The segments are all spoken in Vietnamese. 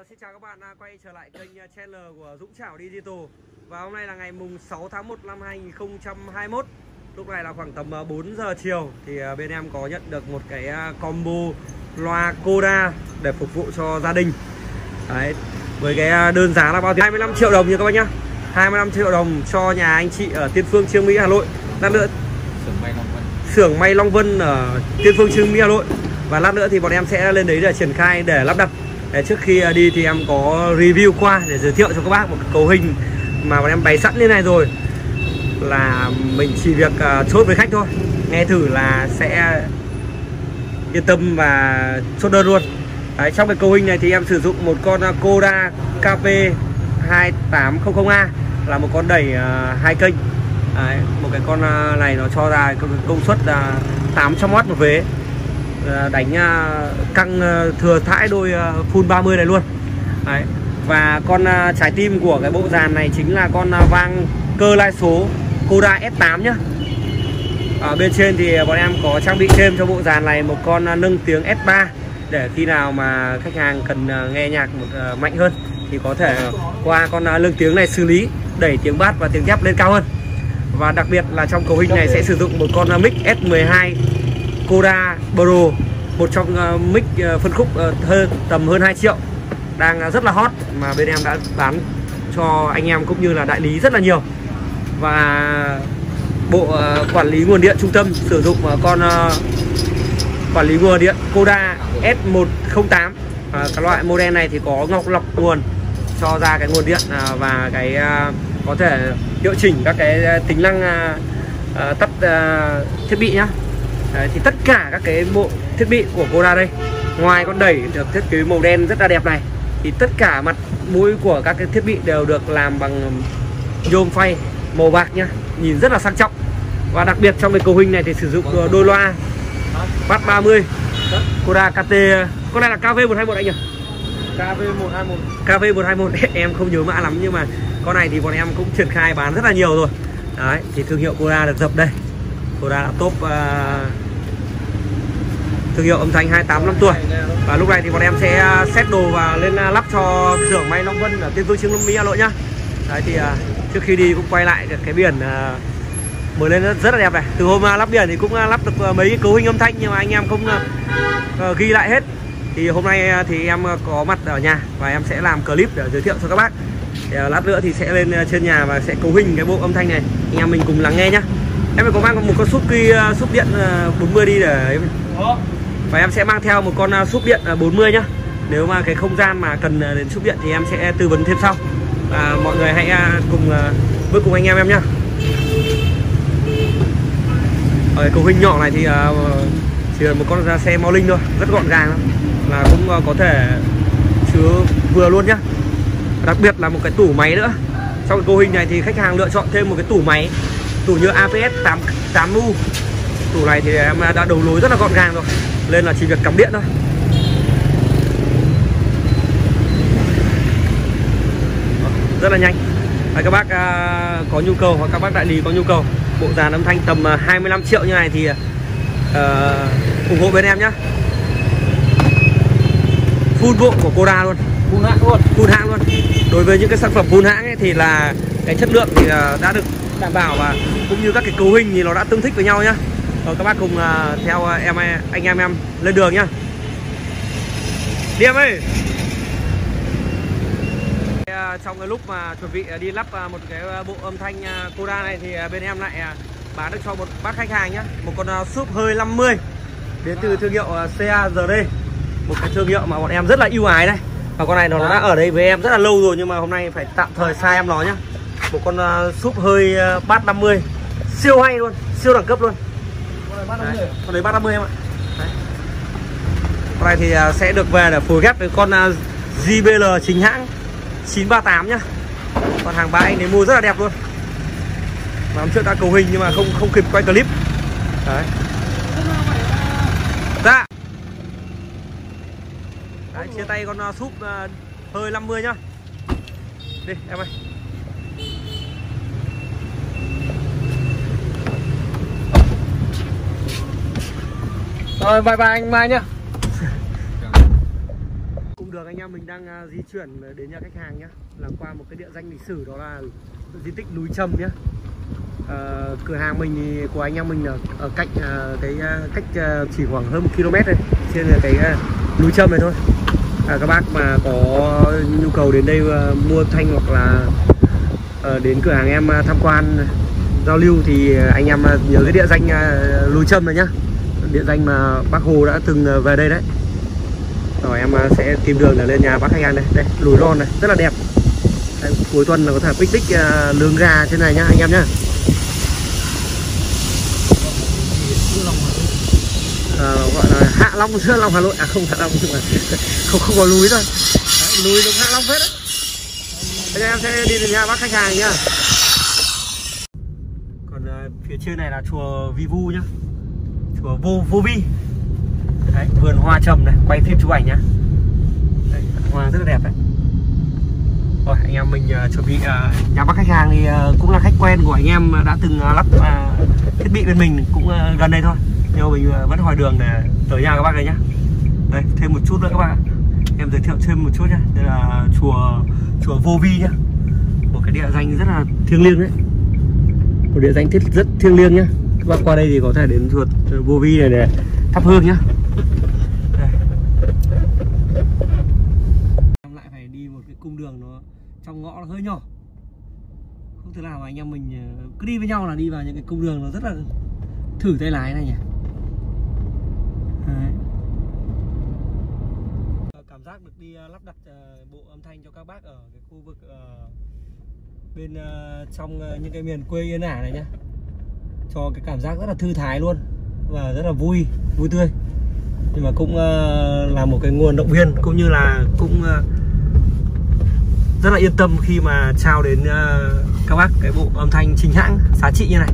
uh, xin chào các bạn đã quay trở lại kênh channel của Dũng Chảo Digital. Và hôm nay là ngày mùng 6 tháng 1 năm 2021 Lúc này là khoảng tầm 4 giờ chiều Thì bên em có nhận được một cái combo loa Koda để phục vụ cho gia đình. Đấy, với cái đơn giá là bao tiền 25 triệu đồng nha các bác nhá. 25 triệu đồng cho nhà anh chị ở Tiên Phương Trương Mỹ Hà Nội. Lát nữa xưởng may Long Vân. Xưởng may Long Vân ở Tiên Phương Trương Mỹ Hà Nội. Và lát nữa thì bọn em sẽ lên đấy để triển khai để lắp đặt Đấy, trước khi à, đi thì em có review qua để giới thiệu cho các bác một cấu hình mà bọn em bày sẵn như này rồi. Là mình chỉ việc uh, chốt với khách thôi. Nghe thử là sẽ yên tâm và chốt đơn luôn. Đấy, trong cái cấu hình này thì em sử dụng một con Koda KP 2800A là một con đẩy uh, hai kênh. Đấy, một cái con uh, này nó cho ra công suất uh, 800W một vế. Ờ, đánh ờ, căng ờ, thừa thãi đôi full 30 này luôn. Đấy. và con trái tim của cái bộ dàn này chính là con vang cơ lai số Koda S8 nhá. Ở bên trên thì bọn em có trang bị thêm cho bộ dàn này một con nâng tiếng S3 để khi nào mà khách hàng cần nghe nhạc một mạnh hơn thì có thể qua con lưng tiếng này xử lý, đẩy tiếng bass và tiếng kép lên cao hơn. Và đặc biệt là trong cấu hình này sẽ sử dụng một con mic S12 Koda Pro một trong uh, mic uh, phân khúc ờ, uh, hơn tầm hơn 2 triệu đang uh, rất là hot mà bên em đã bán cho anh em cũng như là đại lý rất là nhiều. Và bộ uh, quản lý nguồn điện trung tâm sử dụng uh, con uh, quản lý nguồn điện Koda S108 uh, cái loại model này thì có ngọc lọc nguồn cho ra cái nguồn điện uh, và cái uh, có thể hiệu chỉnh các cái tính năng uh, uh, tắt uh, thiết bị nhá. Đấy, thì tất cả các cái bộ thiết bị của Koda đây ngoài con đẩy được thiết kế màu đen rất là đẹp này thì tất cả mặt mũi của các cái thiết bị đều được làm bằng nhôm phay màu bạc nhá nhìn rất là sang trọng. Và đặc biệt trong cái cấu hình này thì sử dụng đôi loa Bass 30 Koda KT con này là KV121 anh nhỉ? KV121 KV121 em không nhớ mã lắm nhưng mà con này thì bọn em cũng triển khai bán rất là nhiều rồi. Đấy thì thương hiệu Koda được dập đây. Koda là top uh, thương hiệu âm thanh 28 năm tuổi. Và lúc này thì bọn em sẽ à, xét đồ và lên à, lắp cho xưởng may Long Vân ở Tiên Phương Trương Mỹ Hà Nội nhá. Đấy thì à, trước khi đi cũng quay lại cái biển mới lên rất, là đẹp này. Từ hôm lắp biển thì cũng lắp được mấy cái cấu hình âm thanh nhưng mà anh em không ờ, ghi lại hết. Thì hôm nay thì em có mặt ở nhà và em sẽ làm clip để giới thiệu cho các bác. Thì, lát nữa thì sẽ lên trên nhà và sẽ cấu hình cái bộ âm thanh này. Anh em mình cùng lắng nghe nhá. Em phải có mang một con súp kia súp điện 40 đi để và em sẽ mang theo một con à, súp điện à, 40 nhá. Nếu mà cái không gian mà cần à, đến súp điện thì em sẽ tư vấn thêm sau. Và mọi người hãy cùng bước cùng anh em em nhá. Ở cái cấu hình nhỏ này thì chỉ là một con xe mau linh thôi, rất gọn gàng là cũng có thể chứa vừa luôn nhá. Đặc biệt là một cái tủ máy nữa. Trong cái cấu hình này thì khách hàng lựa chọn thêm một cái tủ máy, tủ như APS 8 8U tủ này thì em đã đầu nối rất là gọn gàng rồi nên là chỉ việc cắm điện thôi. Rất là nhanh. Đấy, các bác uh, có nhu cầu hoặc các bác đại lý có nhu cầu bộ dàn âm thanh tầm uh, 25 triệu như này thì uh, ủng hộ bên em nhé full bộ của Koda luôn. Full hãng luôn. Full hãng luôn. Đối với những cái sản phẩm full hãng ấy thì là cái chất lượng thì uh, đã được đảm bảo và cũng như các cái cấu hình thì nó đã tương thích với nhau nhá rồi các bác cùng uh, theo à, em à, anh em em lên đường nhá. Đi em ơi. Trong cái lúc mà chuẩn bị đi lắp một cái bộ âm thanh Koda này thì bên em lại bán được cho một bác khách hàng nhá. Một con súp hơi 50 đến từ thương hiệu uh, một cái thương hiệu mà bọn em rất là yêu ái đây. Và con này nó đã ở đây với em rất là lâu rồi nhưng mà hôm nay phải tạm thời sai em nó nhá. Một con súp hơi bát 50 siêu hay luôn siêu đẳng cấp luôn con đấy 350 em ạ. Đấy. con này thì à, sẽ được về để phối ghép với con à, JBL chính hãng 938 nhá. Con hàng ba anh ấy mua rất là đẹp luôn. Mà hôm trước đã cầu hình nhưng mà không không kịp quay clip. Đấy. Dạ. Đấy, chia tay con à, súp hơi 50 nhá. Đi em ơi. Rồi bye bye anh Mai nhá. Cũng được anh em mình đang à, di chuyển đến nhà khách hàng nhá. Là qua một cái địa danh lịch sử đó là di tích núi Trầm nhá. À, cửa hàng mình thì của anh em mình ở, ở cạnh à, cái à, cách à, chỉ khoảng hơn một km đây trên là cái à, núi Trầm này thôi. À, các bác mà có nhu cầu đến đây à, mua thanh hoặc là à, đến cửa hàng em à, tham quan giao lưu thì anh em nhớ cái địa danh à, núi Trầm này nhá địa danh mà bác Hồ đã từng ờ, về đây đấy. Rồi em ờ, sẽ tìm đường để lên nhà bác khách hàng đây. Đây lùi lon này rất là đẹp. Đây, cuối tuần là có thể picnic ờ, uh, nướng gà trên này nhá anh em nhá. À, gọi là hạ long giữa long hà nội. À không hạ long nhưng mà không không có núi thôi. Đấy, núi đúng hạ long hết đấy. Bây giờ em sẽ đi đến nhà bác khách hàng nhá. Còn uh, phía trên này là chùa vi vu nhá chùa vô vô vi đấy, vườn hoa trầm này quay phim chụp ảnh nhá. Đấy, hoa rất là đẹp đấy. Rồi anh em mình uh, chuẩn bị uh, nhà bác khách hàng thì uh, cũng là khách quen của anh em đã từng uh, lắp uh, thiết bị bên mình cũng uh, gần đây thôi. Nhưng mà mình uh, vẫn hỏi đường để tới nhà các bác này nhá. Đây thêm một chút nữa các bạn em giới thiệu thêm một chút nhá. Đây là chùa chùa vô vi nhá. Một cái địa danh rất là thiêng liêng đấy. Một địa danh thiết rất thiêng liêng nhá các bác qua đây thì có thể đến chùa vô ờ, vi này để thắp hương nhá. Đây. em lại phải đi một cái cung đường nó trong ngõ nó hơi nhỏ. Không thể nào mà anh em mình ờ, cứ đi với nhau là đi vào những cái cung đường nó rất là thử tay lái này nhỉ. Đấy. Ờ, cảm giác được đi lắp đặt bộ âm thanh cho các bác ở cái khu vực bên trong những cái miền quê yên ả này nhá cho cái cảm giác rất là thư thái luôn và rất là vui vui tươi. Nhưng mà cũng uh, là một cái nguồn động viên cũng như là cũng uh, rất là yên tâm khi mà trao đến uh, các bác cái bộ âm thanh chính hãng giá trị như này.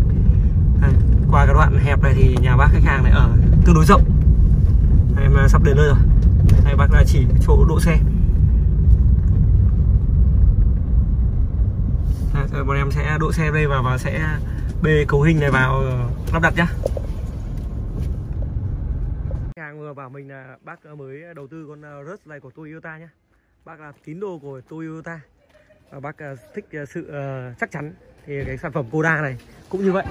À, qua cái đoạn hẹp này thì nhà bác khách hàng này ở tương đối rộng. Em uh, sắp đến nơi rồi. Này bác đã chỉ chỗ đỗ xe. À, rồi bọn em sẽ đỗ xe đây và và sẽ bê cấu hình này vào lắp đặt nhá. Khách hàng vừa bảo mình là bác mới đầu tư con ờ, Rush này của Toyota nhá. Bác là tín đồ của Toyota. Và bác ờ, thích ờ, sự chắc chắn. Thì cái sản phẩm Koda này cũng như vậy.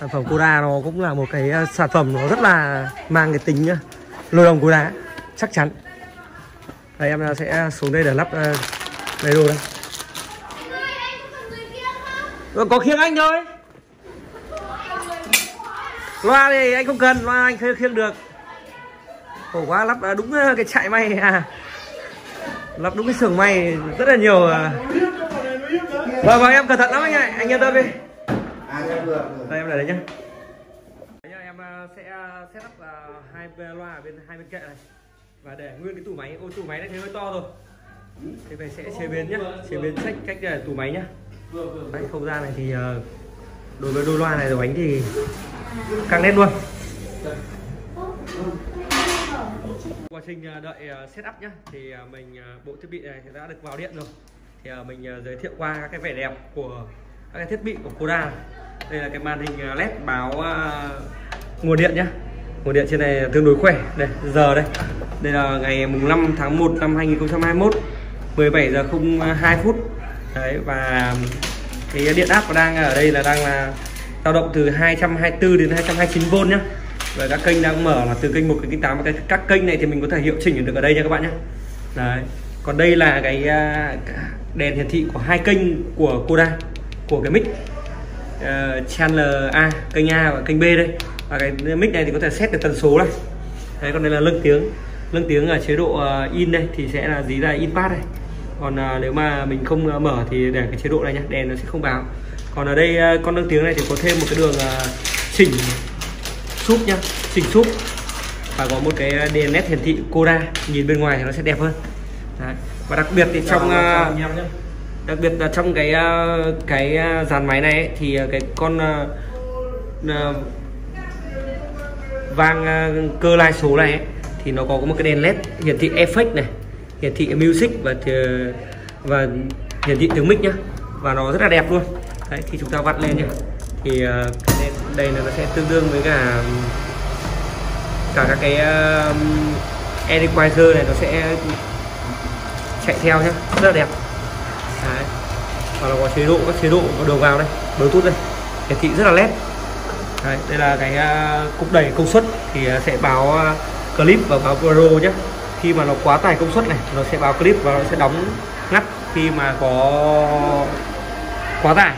Sản phẩm Koda nó cũng là một cái sản phẩm nó rất là mang cái tính lôi đồng Koda chắc chắn. Đây em sẽ xuống đây để lắp đầy đồ đây. Có khiêng anh thôi loa thì anh không cần loa anh khiêng, được. Khổ quá lắp đúng ờ, cái chạy may à. Lắp đúng cái xưởng may rất là nhiều à. vâng vâng em cẩn thận lắm anh ạ anh yên tâm đi. Đây em để đấy nhá. Em ờ, sẽ ờ, set up ờ, hai loa ở bên hai bên kệ này. Và để nguyên cái tủ máy ô tủ máy này thấy hơi to rồi. Thế về sẽ chế biến nhá chế biến cách cách để tủ máy nhá. Đấy không gian này thì đối với đôi loa này rồi bánh thì càng nét luôn. Quá trình à, đợi à, setup nhá. Thì à, mình bộ thiết bị này thì đã được vào điện rồi. Thì mình giới thiệu qua các cái vẻ đẹp của các cái thiết bị của Koda đây là cái màn hình led báo nguồn điện nhá. Nguồn điện trên này tương đối khỏe. Đây, giờ đây. Đây là ngày mùng 5 tháng 1 năm 2021 17 giờ 02 phút. Đấy, và cái điện áp đang ở đây là đang là dao động từ 224 đến 229V nhá. Và các kênh đang mở là từ kênh 1 đến kênh 8 cái các kênh này thì mình có thể hiệu chỉnh được ở đây nha các bạn nhé đấy. Còn đây là cái à, đèn hiển thị của hai kênh của Koda của cái mic uh, channel A kênh A và kênh B đây. Và cái mic này thì có thể set được tần số này đấy còn đây là lưng tiếng. Lưng tiếng ở chế độ ờ, in đây thì sẽ là dí là in pass này còn à, nếu mà mình không à, mở thì để cái chế độ này nhá đèn nó sẽ không báo còn ở đây à, con nâng tiếng này thì có thêm một cái đường à, chỉnh súp nhá chỉnh súp. Và có một cái đèn nét hiển thị Koda nhìn bên ngoài thì nó sẽ đẹp hơn. Đấy. và đặc biệt thì trong à, đặc biệt là trong cái cái dàn máy này ấy, thì cái con à, vang cơ lai số này ấy, thì nó có một cái đèn led hiển thị effect này hiển thị music và và hiển thị tiếng mic nhá. Và nó rất là đẹp luôn. Đấy thì chúng ta vặn lên nhá. Thì ờ, cái đây là nó sẽ tương đương với cả cả các cái uh, equalizer này nó sẽ chạy theo nhé rất là đẹp. Đấy. và nó có chế độ các chế độ có đầu vào đây bluetooth đây. Hiển thị rất là led. Đấy, đây là cái uh, cục đẩy công suất thì uh, sẽ báo uh, clip và báo pro nhé khi mà nó quá tải công suất này nó sẽ báo clip và nó sẽ đóng ngắt khi mà có quá tải.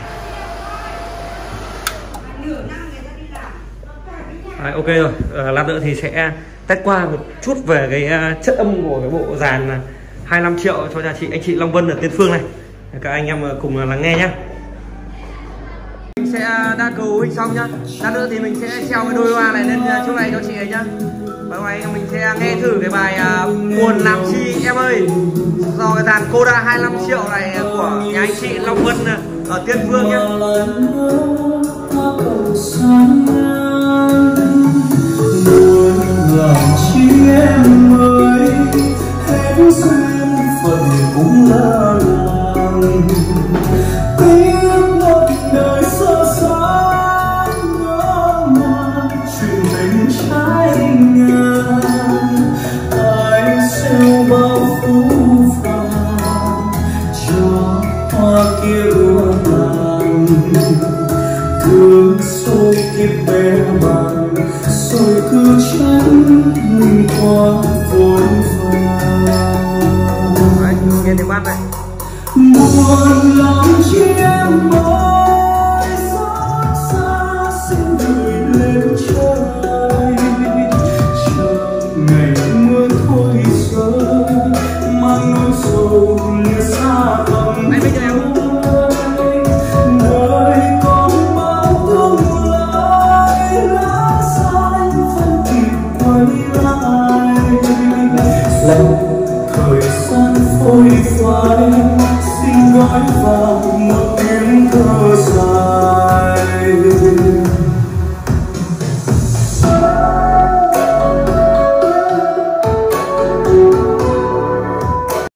Đấy, ok rồi. À, lát nữa thì sẽ test qua một chút về cái ờ, chất âm của cái bộ dàn 25 triệu cho nhà chị anh chị Long Vân ở Tiên Phương này. Các anh em cùng lắng nghe nhé mình sẽ ờ, đa cầu hình xong nhá. Lát nữa thì mình sẽ treo cái đôi loa này lên chỗ này cho chị ấy nhá và nay mình sẽ nghe thử cái bài uh, buồn làm chi. Em ơi do cái dàn Koda 25 triệu này của nhà anh chị Long Vân à, ở Tiên Vương Phương nhá làm chi em ơi hết duyên phận cũng là Đấy, tiếng bát này buồn lắm chi em ơi